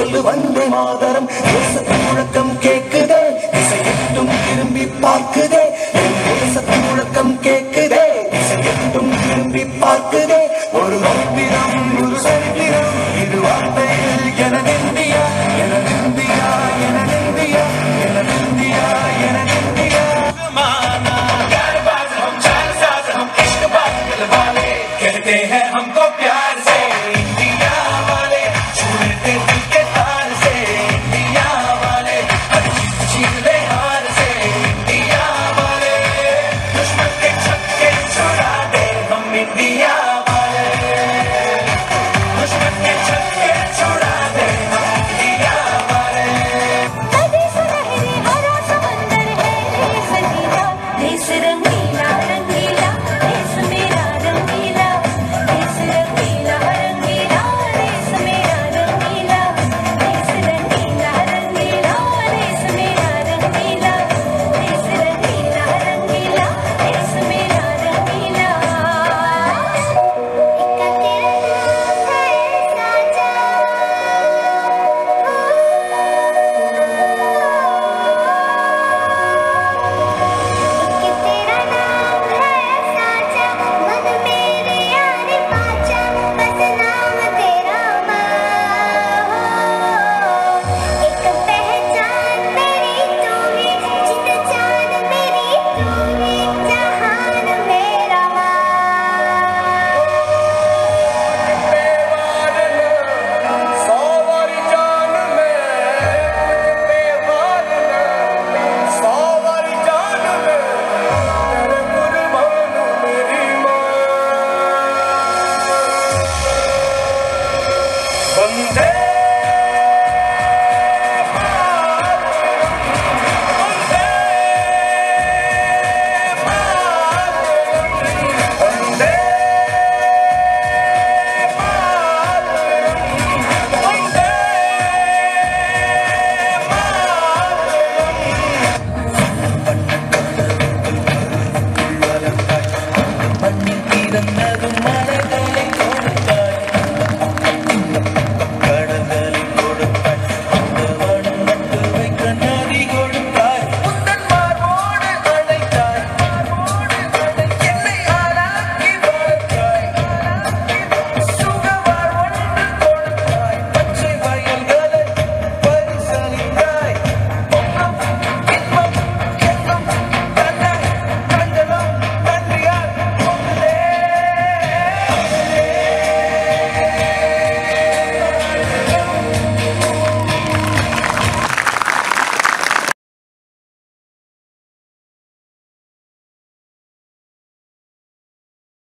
சொல்லு Vande Mataram They sit and 건데